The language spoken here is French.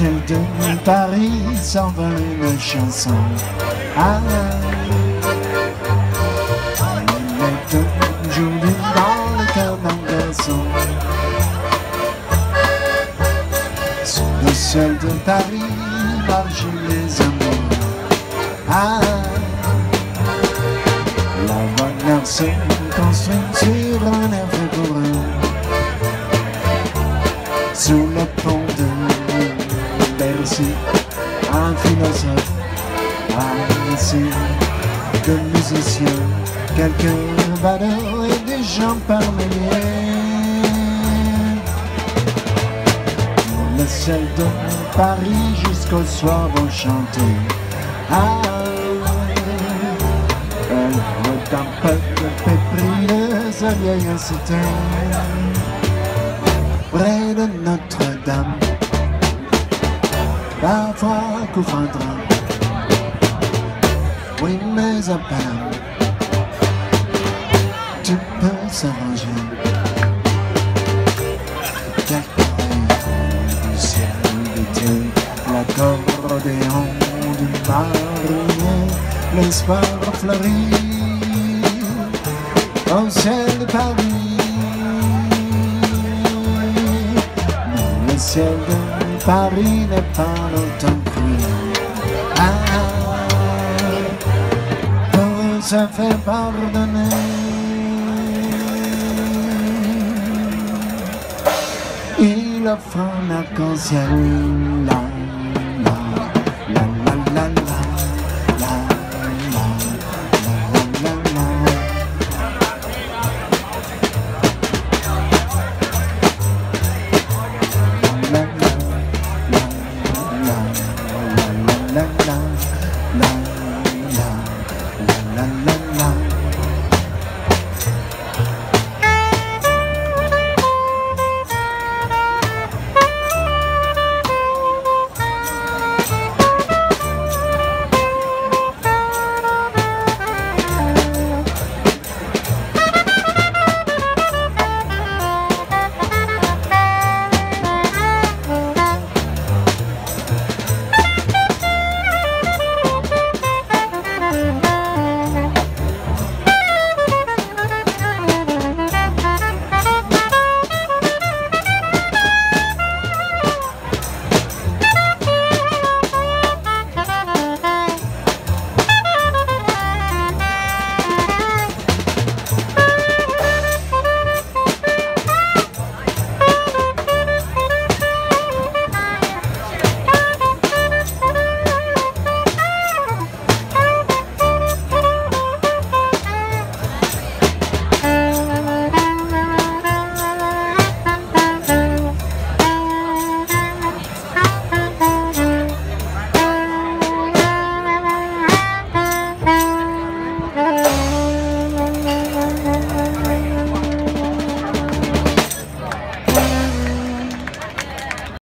ciel de Paris s'envole une chanson. Ah, il est aujourd'hui dans le cœur d'un garçon. Sous le ciel de Paris marchent les amours. Ah, la bonheur se construit sur un air eux. Sous le un philosophe ainsi de musiciens, quelques badauds et des gens par milliers. Le ciel de Paris jusqu'au soir vont chanter. Ah, le d'un peuple pépris vieille cité près de Notre-Dame. Parfois couvre un drame, oui mais à peine, tu peux s'arranger. Quelques du ciel d'été, l'accordéon du marinier, l'espoir fleurit au ciel de Paris. Mais le ciel de Paris n'est pas longtemps pris. Ah, pour se faire pardonner. Il offre arc-en-ciel là